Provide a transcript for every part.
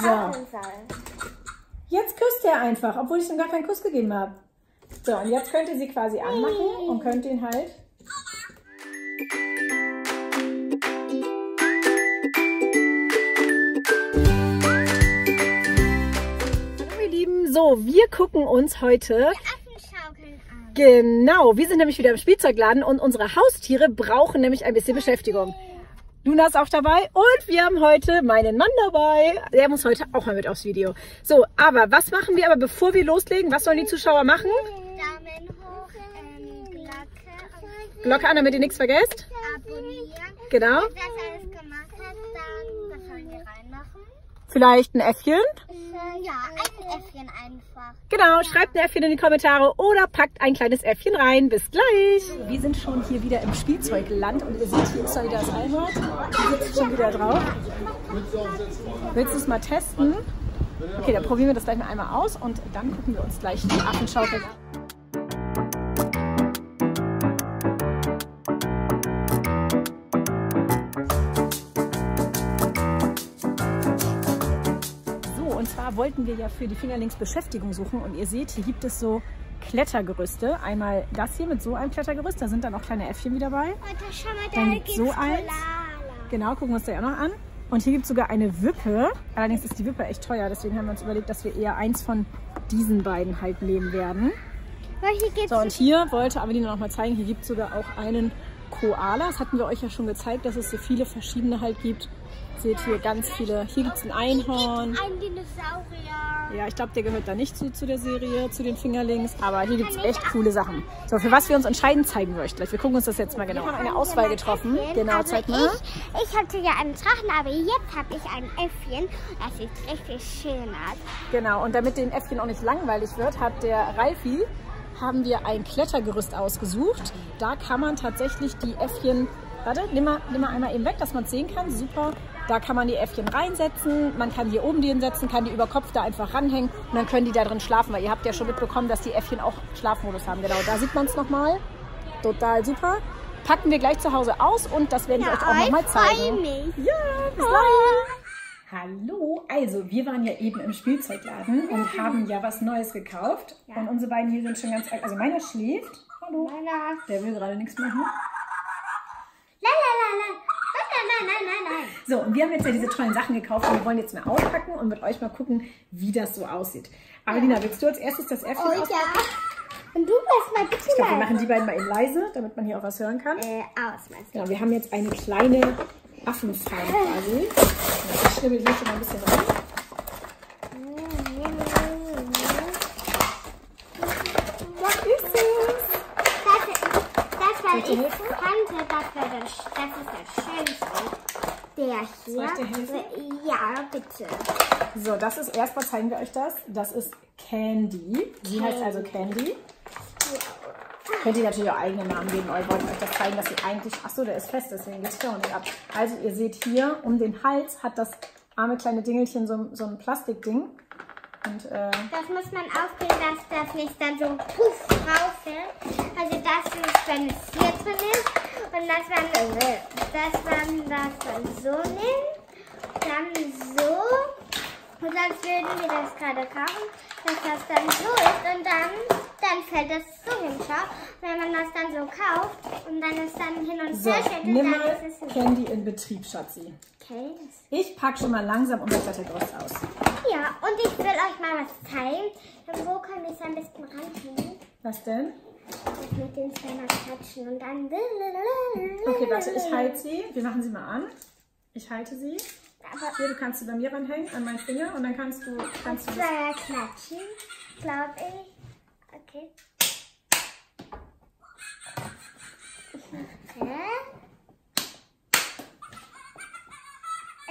So. Jetzt küsst er einfach, obwohl ich ihm gar keinen Kuss gegeben habe. So, und jetzt könnt ihr sie quasi anmachen und könnt ihn halt. Hallo ihr Lieben, so, wir gucken uns heute Affenschaukeln an. Genau, wir sind nämlich wieder im Spielzeugladen und unsere Haustiere brauchen nämlich ein bisschen Beschäftigung. Luna ist auch dabei und wir haben heute meinen Mann dabei. Der muss heute auch mal mit aufs Video. So, aber was machen wir aber bevor wir loslegen? Was sollen die Zuschauer machen? Daumen hoch, ähm, Glocke Glocke an, damit ihr nichts vergesst. abonnieren. Genau. Wenn das alles gemacht hat, dann was sollen wir reinmachen? Vielleicht ein Äffchen. Äh, ja, ein Äffchen einfach. Genau, schreibt ein Äffchen in die Kommentare oder packt ein kleines Äffchen rein. Bis gleich. Wir sind schon hier wieder im Spielzeugland und ihr seht, hier ist Solidas Heimat. Hier sitzt schon wieder drauf. Willst du es mal testen? Okay, dann probieren wir das gleich mal einmal aus und dann gucken wir uns gleich die Affenschaukel an. Wollten wir ja für die Fingerlings Beschäftigung suchen und ihr seht, hier gibt es so Klettergerüste. Einmal das hier mit so einem Klettergerüst, da sind dann auch kleine Äffchen wieder dabei. Und da schau mal, Dann da gibt's so eins. Genau, gucken wir uns da ja noch an. Und hier gibt es sogar eine Wippe. Allerdings ist die Wippe echt teuer, deswegen haben wir uns überlegt, dass wir eher eins von diesen beiden halt nehmen werden. So, und hier wollte Avelina noch mal zeigen, hier gibt es sogar auch einen Koala. Das hatten wir euch ja schon gezeigt, dass es so viele verschiedene halt gibt. Seht hier ganz viele. Hier gibt es ein Einhorn. ein Dinosaurier. Ja, ich glaube, der gehört da nicht zu, zu der Serie, zu den Fingerlings. Aber hier gibt es echt coole Sachen. So, für was wir uns entscheiden, zeigen wir euch gleich. Wir gucken uns das jetzt mal genau an. Wir haben eine Auswahl getroffen. Genau, also zeig mal. Ich, ich hatte ja einen Drachen, aber jetzt habe ich ein Äffchen. Das sieht richtig schön aus. Genau, und damit den Äffchen auch nicht langweilig wird, hat der Ralfi, haben wir ein Klettergerüst ausgesucht. Da kann man tatsächlich die Äffchen, warte, nimm mal, nimm mal einmal eben weg, dass man es sehen kann. Super. Da kann man die Äffchen reinsetzen. Man kann hier oben die hinsetzen, kann die über Kopf da einfach ranhängen und dann können die da drin schlafen. Weil ihr habt ja schon mitbekommen, dass die Äffchen auch Schlafmodus haben. Genau, da sieht man es nochmal. Total super. Packen wir gleich zu Hause aus und das werden wir euch auch nochmal zeigen. mich. Ja, bis gleich. Hallo, also wir waren ja eben im Spielzeugladen und haben ja was Neues gekauft. Und unsere beiden hier sind schon ganz alt. Also meiner schläft. Hallo. Meiner. Der will gerade nichts machen. Nein, nein, nein, nein. So, und wir haben jetzt ja diese tollen Sachen gekauft und wir wollen jetzt mal auspacken und mit euch mal gucken, wie das so aussieht. Avelina, willst du als erstes das Äffchen Oh auspacken? ja. Und du lässt mal bitte Ich glaube, wir machen die beiden mal eben leise, damit man hier auch was hören kann. Äh, aus, meinst du? Genau, wir haben jetzt eine kleine Affenfarm quasi. Ich schnibbel hier schon mal ein bisschen rein. Was ist es? Das, das war ich kannte, das, war das, das ist das Schönste. Der hier. Soll ich dir helfen? Ja, bitte. So, das ist erstmal zeigen wir euch das. Das ist Candy. Sie heißt also Candy. Könnt ihr natürlich auch eigene Namen geben, aber wir wollten euch das zeigen, dass sie eigentlich. Achso, der ist fest, deswegen geht es ja auch nicht ab. Also, ihr seht hier, um den Hals hat das arme kleine Dingelchen so, so ein Plastikding. Und äh, Das muss man aufgehen, dass das nicht dann so puff rausfällt. Also das ist, wenn es hier drin ist. Und das, wenn das man das dann so nimmt, dann so. Und als würden wir das gerade kaufen, dass das dann so ist und dann, dann fällt das so hin. Schau, wenn man das dann so kauft und dann ist dann hin und so, her schüttelt, nimm dann mal ist es so. Candy in Betrieb, Schatzi. Okay. Ich packe schon mal langsam unser Klettergerüst aus. Ja, und ich will euch mal was zeigen. Wo kann ich es am besten ranhängen? Was denn? Das mit den Spanner klatschen und dann. Okay, warte, ich halte sie. Wir machen sie mal an. Ich halte sie. Aber Hier, du kannst sie bei mir ranhängen, an meinen Finger. Und dann kannst du, kannst du Spanner klatschen, glaube ich. Okay. Hä?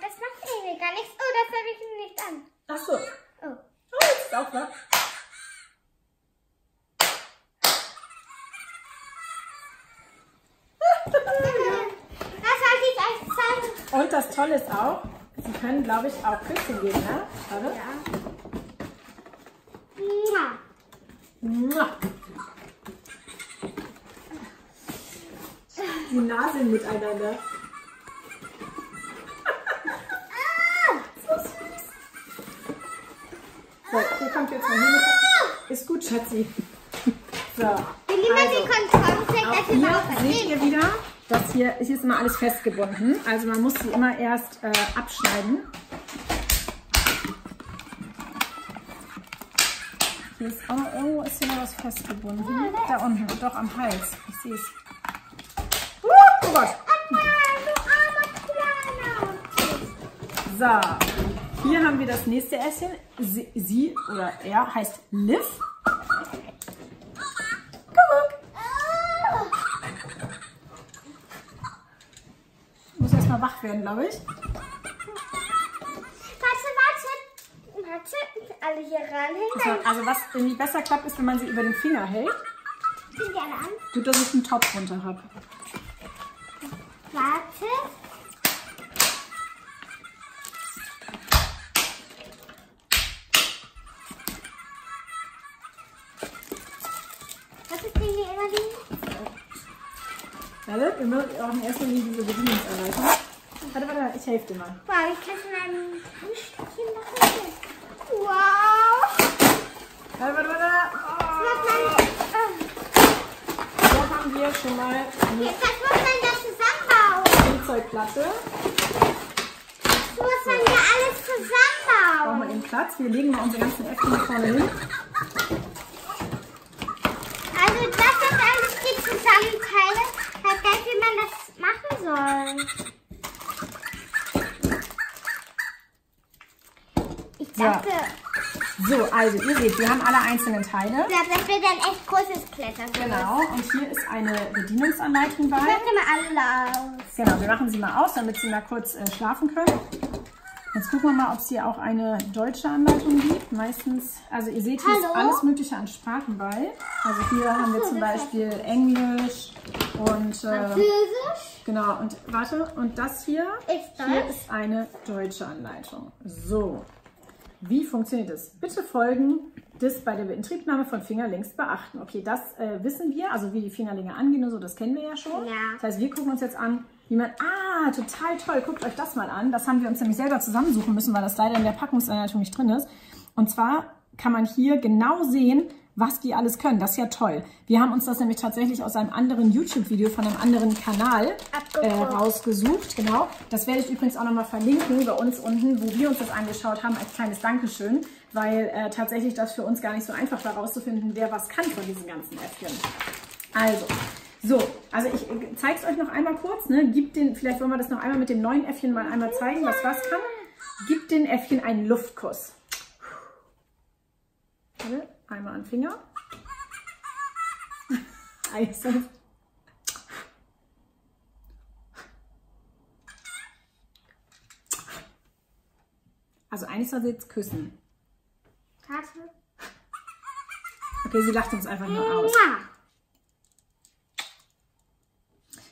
Das macht irgendwie gar nichts. Oh, das habe ich nicht an. Achso. Oh. Oh, jetzt ist auch was. Tolle ist auch, sie können, glaube ich, auch Küsschen geben, ne? Warte. Mua. Mua. Die Nasen miteinander. so süß. So, hier kommt jetzt mal hin. Ist gut, Schatzi. So. Wir nehmen Also, den Kontrollfleck, Auch das ist hier auch seht ihr wieder, dass hier, hier ist immer alles festgebunden. Also man muss sie immer erst äh, abschneiden. Hier ist auch, irgendwo ist hier noch was festgebunden. Da unten, doch am Hals. Ich sehe es. Oh Gott. So, hier haben wir das nächste Ässchen. Sie, sie oder er heißt Liv. Guck. Muss erst mal wach werden, glaube ich. Warte, warte. Warte. Alle hier ranhängen. So, also was irgendwie besser klappt, ist, wenn man sie über den Finger hält. Ziehen die alle an. Gut, dass ich einen Topf runter habe. Warte. Was ist denn hier immer die? Warte, wir brauchen erst mal diese Bedienungsanleitung. Warte, warte, ich helfe dir mal. Wow, ich kann schon ein Handstückchen machen. Wow. Warte, warte, warte. Was man, Hier haben wir schon mal eine jetzt, das muss man da zusammenbauen. Spielzeugplatte. Das muss man hier alles Brauchen wir zusammenbauen. eben Platz. Wir legen mal unsere ganzen Äpfel hier vorne hin. Also das sind alles die Zusammenteile. Ich weiß gar nicht, wie man das machen soll. Ich Ja. So, also ihr seht, wir haben alle einzelnen Teile. ich glaube, das wird ein echt großes Klettern. Genau, und hier ist eine Bedienungsanleitung Ich bei. möchte mal alle aus. Genau, wir machen sie mal aus, damit sie mal kurz äh, schlafen können. Jetzt gucken wir mal, ob es hier auch eine deutsche Anleitung gibt. Meistens, also ihr seht, hier ist Hallo? alles mögliche an Sprachen bei. Also hier haben wir zum Beispiel Englisch und äh, Französisch genau, und warte, und das hier, ist hier das. ist eine deutsche Anleitung. So, wie funktioniert es? Bitte folgen das bei der Intriebnahme von Fingerlinks beachten. Okay, das äh, wissen wir, also wie die Fingerlinge angehen und so, das kennen wir ja schon. Ja. Das heißt, wir gucken uns jetzt an, wie man, ah, total toll, guckt euch das mal an. Das haben wir uns nämlich selber zusammensuchen müssen, weil das leider in der Packungsanleitung nicht drin ist. Und zwar kann man hier genau sehen, was die alles können. Das ist ja toll. Wir haben uns das nämlich tatsächlich aus einem anderen YouTube-Video von einem anderen Kanal äh, rausgesucht. Genau. Das werde ich übrigens auch nochmal verlinken bei uns unten, wo wir uns das angeschaut haben, als kleines Dankeschön, weil äh, tatsächlich das für uns gar nicht so einfach war rauszufinden, wer was kann von diesen ganzen Äffchen. Also, so, also ich zeige es euch noch einmal kurz. Ne? Gib den, vielleicht wollen wir das noch einmal mit dem neuen Äffchen mal einmal zeigen, was was kann. Gib den Äffchen einen Luftkuss. Warte, einmal an den Finger. Also, also eigentlich soll sie jetzt küssen. Warte. Okay, sie lacht uns einfach nur aus.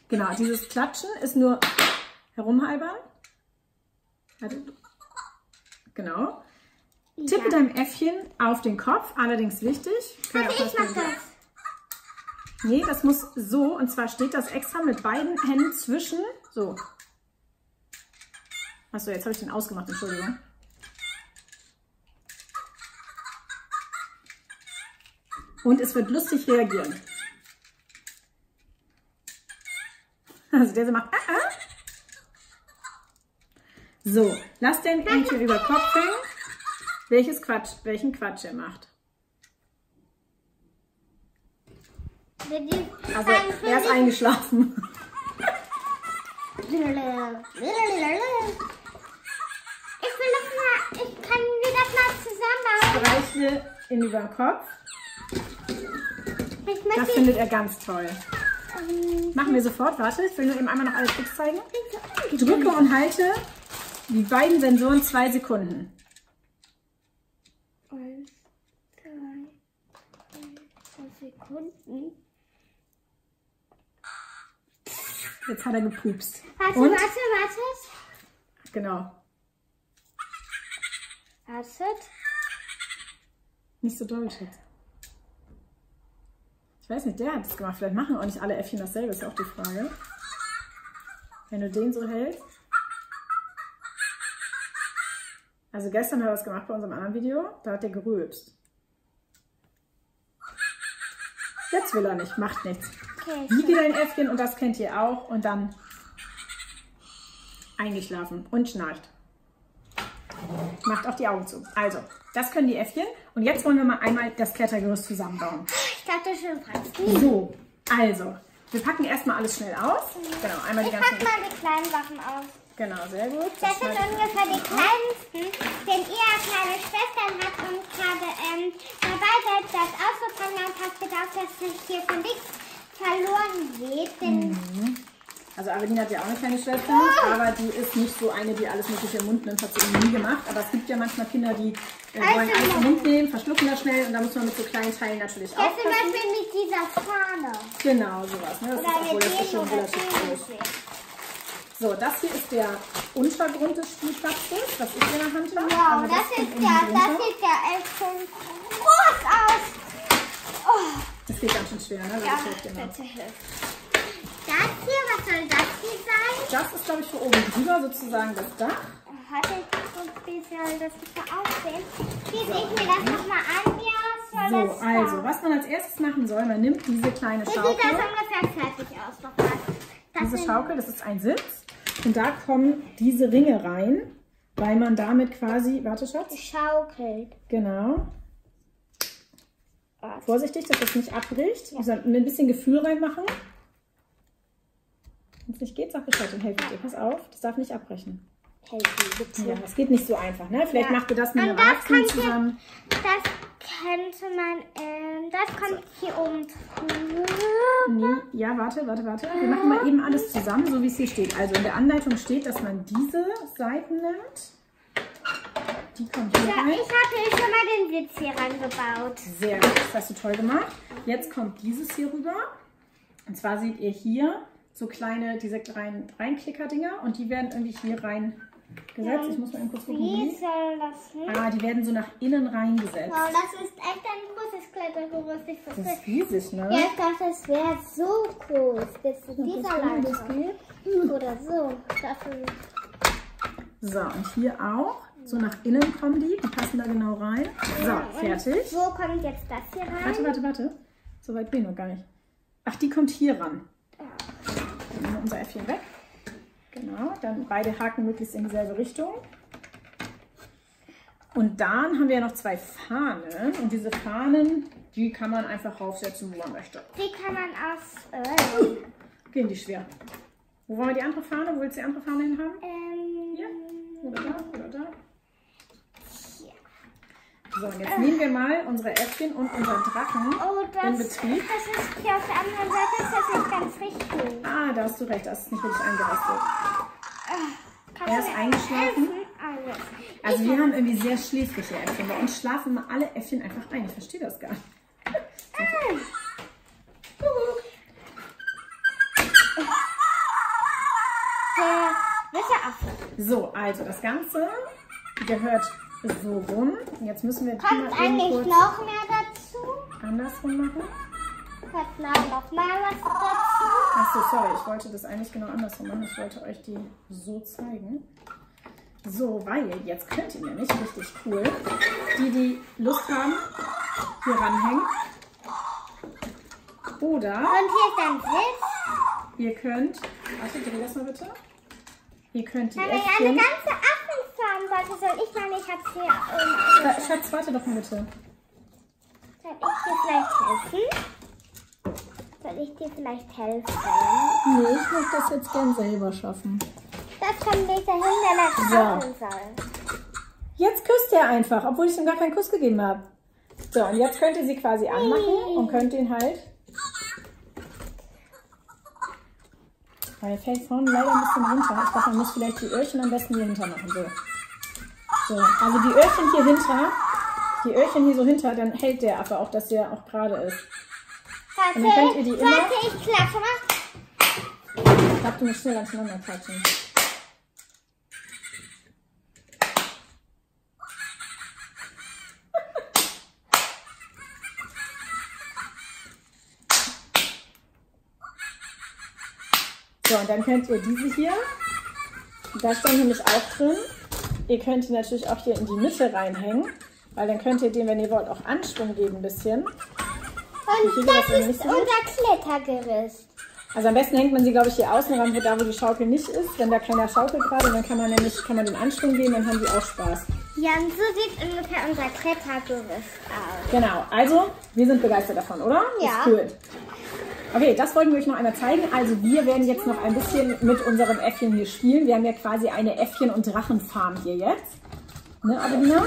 Genau, dieses Klatschen ist nur herumhalbern. Genau. Tippe Ja. deinem Äffchen auf den Kopf, allerdings wichtig. Auch ich mach das. Nee, das muss so, und zwar steht das extra mit beiden Händen zwischen, so. Achso, jetzt habe ich den ausgemacht, Entschuldigung. Und es wird lustig reagieren. Also der so macht, ah, ah. So, lass den Entchen über Kopf hängen. Welches Quatsch, welchen Quatsch er macht. Also sagen, er ist eingeschlafen. Ich will das mal, ich kann mir das mal zusammenbauen. Streichle ihn über den Kopf. Das findet er ganz toll. Machen wir sofort. Warte, ich will nur eben einmal noch alle Tricks zeigen. Drücke und halte die beiden Sensoren zwei Sekunden. Eins, zwei, fünf Sekunden. Jetzt hat er gepupst. Warte, Und? warte, warte. Genau. Wartet. Nicht so doll, Schatz. Ich weiß nicht, der hat es gemacht. Vielleicht machen auch nicht alle Äffchen dasselbe, ist ja auch die Frage. Wenn du den so hältst. Also gestern hat er das gemacht bei unserem anderen Video. Da hat er gerülpst. Jetzt will er nicht, macht nichts. Okay. Wiege dein Äffchen und das kennt ihr auch. Und dann eingeschlafen und schnarcht. Macht auch die Augen zu. Also, das können die Äffchen. Und jetzt wollen wir mal einmal das Klettergerüst zusammenbauen. Ich dachte schon fast. So, also, wir packen erstmal alles schnell aus. Genau, einmal die Ich ganzen. pack mal die kleinen Sachen aus. Genau, sehr gut. Das sind schneide ich- ungefähr die kleinsten, wenn ihr kleine Schwestern habt und gerade ähm, dabei seid, das auszupacken, passt bitte auf, dass es hier von nichts verloren geht. Denn Also Avelina hat ja auch eine kleine Schwester, aber die ist nicht so eine, die alles mögliche im Mund nimmt, hat sie irgendwie nie gemacht. Aber es gibt ja manchmal Kinder, die äh, wollen Also, alles im Mund nehmen, verschlucken das schnell und da muss man mit so kleinen Teilen natürlich zum aufpassen. Beispiel mit dieser Fahne. Genau, sowas. Ne? Das ist, Oder das ist dem schon oder relativ groß. So, das hier ist der Untergrund des Spielplatzes, was ich in der Hand habe. Wow, Also das kommt ist ja, das sieht ja echt schon groß aus. Oh, Das geht ganz schön schwer, ne? ja, Das hilft dir noch. bitte hilf. Das hier, was soll das hier sein? Das ist, glaube ich, für oben drüber sozusagen das Dach. Hatte ich wie soll das bitte aussehen? Hier sehe ich mir das nochmal an. Ja, So, das also, was man als erstes machen soll, man nimmt diese kleine Wie sieht das Schaukel. ungefähr fertig aus nochmal? Das Diese Schaukel, das ist ein Sitz. Und da kommen diese Ringe rein, weil man damit quasi, warte Schatz, geschaukelt. genau, vorsichtig, dass das nicht abbricht. Also mit ein bisschen Gefühl reinmachen. Wenn es nicht geht, sag Bescheid, dann helfe ich dir. Pass auf, das darf nicht abbrechen. Helfen. Ja, das geht nicht so einfach, ne? Vielleicht Ja. macht ihr das mit Und könnt ihr- zusammen. Das könnte man, das kommt hier oben drüber. Nee, ja, warte, warte, warte. Wir machen mal eben alles zusammen, so wie es hier steht. Also in der Anleitung steht, dass man diese Seiten nimmt. Die kommen hier Ja, rein. ich habe hier schon mal den Sitz hier rangebaut. Sehr gut, das hast du toll gemacht. Jetzt kommt dieses hier rüber. Und zwar seht ihr hier so kleine, diese kleinen Reinklicker-Dinger und die werden irgendwie hier reingesetzt. Ich muss mal eben kurz gucken, Wie wie. soll das hin? Ah, die werden so nach innen reingesetzt. Wow, das ist echt ein großes Klettergerüst. Ich Das wusste, ist riesig, ne? ja, ich dachte, es wäre so groß. Bis zu dieser das Leiter. geht. Oder so. So, und hier auch. So nach innen kommen die. Die passen da genau rein. So, fertig. Wo kommt jetzt das hier rein? Warte, warte, warte. So weit bin ich noch gar nicht. Ach, die kommt hier ran. Dann nehmen wir unser Äffchen weg. Genau, dann beide Haken möglichst in dieselbe Richtung. Und dann haben wir ja noch zwei Fahnen. Und diese Fahnen, die kann man einfach raufsetzen, wo man möchte. Die kann man aus. Äh, Gehen die schwer. Wo wollen wir die andere Fahne? Wo willst du die andere Fahne hin haben? ähm, Hier? Oder da? Oder da? So, und jetzt nehmen wir mal unsere Äffchen und unseren Drachen Oh, in das, Betrieb. das ist hier auf der anderen Seite ist das nicht ganz richtig. Ah, da hast du recht, das ist nicht wirklich eingerastet. Kannst Er du ist eingeschlafen. Alles. Also wir haben irgendwie sehr schläfrige Äffchen. Bei uns schlafen immer alle Äffchen einfach ein. Ich verstehe das gar nicht. Der Wetteraffe. So, also das Ganze gehört so rum. Jetzt müssen wir die Kommt mal eben eigentlich kurz noch mehr dazu? andersrum machen. Kommt noch noch mal was dazu? Achso, sorry, ich wollte das eigentlich genau andersrum machen. Ich wollte euch die so zeigen. So, weil jetzt könnt ihr nämlich richtig cool, die, die Lust haben, hier ranhängen. Oder Und hier ist ein Sitz. ihr könnt, warte, dreh das mal bitte. Ihr könnt die man ja eine Äffchen, ganze Wollte, soll ich meine, ich hab's hier. Ähm, Sa- Schatz, warte doch mal bitte. soll ich dir vielleicht helfen? Soll ich dir vielleicht helfen? Nee, ich möchte das jetzt gern selber schaffen. Das kommt nicht dahin, der das So. schaffen soll. Jetzt küsst er einfach, obwohl ich ihm gar keinen Kuss gegeben habe. So, und jetzt könnt ihr sie quasi anmachen und könnt ihn halt. Weil er fällt vorne leider ein bisschen runter. Ich glaube, man muss vielleicht die Öhrchen am besten hier hinter machen. So. So, also die Öhrchen hier hinter, die Öhrchen hier so hinter, dann hält der Affe auch, dass der auch gerade ist. Warte, Und dann könnt ihr die immer- warte, ich klatsche mal. Ich glaube, du musst schnell aneinander klatschen. So, und dann könnt ihr diese hier, da stand nämlich auch drin, ihr könnt die natürlich auch hier in die Mitte reinhängen, weil dann könnt ihr dem, wenn ihr wollt, auch Anschwung geben ein bisschen. Und das ist so unser Klettergerüst. Also am besten hängt man sie, glaube ich, hier außen ran, wo da, wo die Schaukel nicht ist. Wenn da keiner schaukelt gerade, dann kann man nämlich kann man den Anschwung geben, dann haben die auch Spaß. Ja, und so sieht ungefähr unser Klettergerüst aus. Genau, also wir sind begeistert davon, oder? Ja. Ist cool. Okay, das wollten wir euch noch einmal zeigen. Also wir werden jetzt noch ein bisschen mit unserem Äffchen hier spielen. Wir haben ja quasi eine Äffchen- und Drachenfarm hier jetzt. Ne, Adelina?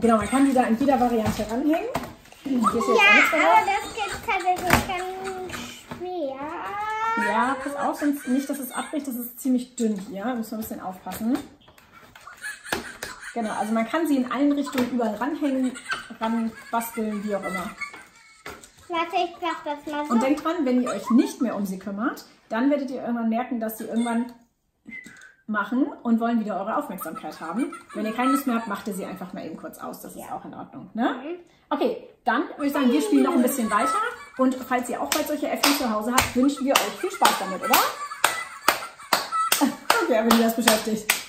Genau, man kann die da in jeder Variante ranhängen. Ja, aber das geht tatsächlich ganz schwer. Ja, pass auf, sonst nicht, dass es abbricht. Das ist ziemlich dünn hier. Da muss man ein bisschen aufpassen. Genau, also man kann sie in allen Richtungen überall ranhängen, ranbasteln, wie auch immer. Warte, ich mach das mal so. Und denkt dran, wenn ihr euch nicht mehr um sie kümmert, dann werdet ihr irgendwann merken, dass sie irgendwann machen und wollen wieder eure Aufmerksamkeit haben. Wenn ihr keine Lust mehr habt, macht ihr sie einfach mal eben kurz aus. Das ist auch in Ordnung. Ne? Okay, dann würde ich sagen, wir spielen noch ein bisschen weiter. Und falls ihr auch bald solche Äffchen zu Hause habt, wünschen wir euch viel Spaß damit, oder? Okay, wenn ihr das beschäftigt.